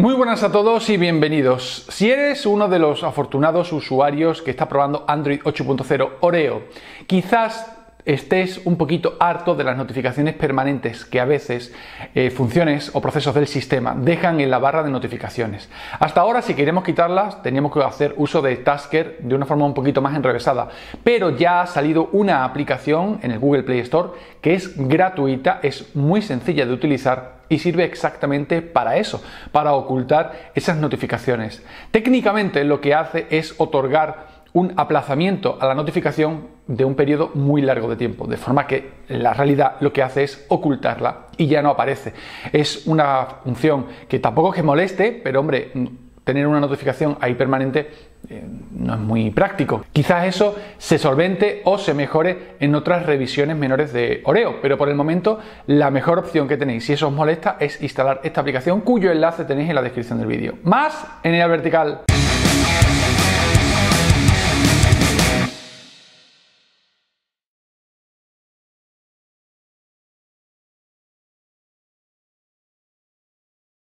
Muy buenas a todos y bienvenidos. Si eres uno de los afortunados usuarios que está probando Android 8.0 Oreo, quizás estés un poquito harto de las notificaciones permanentes que a veces eh, funciones o procesos del sistema dejan en la barra de notificaciones. Hasta ahora, si queremos quitarlas, teníamos que hacer uso de Tasker de una forma un poquito más enrevesada, pero ya ha salido una aplicación en el Google Play Store que es gratuita, es muy sencilla de utilizar y sirve exactamente para eso, para ocultar esas notificaciones. Técnicamente lo que hace es otorgar un aplazamiento a la notificación de un periodo muy largo de tiempo, de forma que la realidad lo que hace es ocultarla y ya no aparece. Es una función que tampoco es que moleste, pero hombre, tener una notificación ahí permanente eh, no es muy práctico. Quizás eso se solvente o se mejore en otras revisiones menores de Oreo, pero por el momento la mejor opción que tenéis, si eso os molesta, es instalar esta aplicación cuyo enlace tenéis en la descripción del vídeo. Más en el vertical.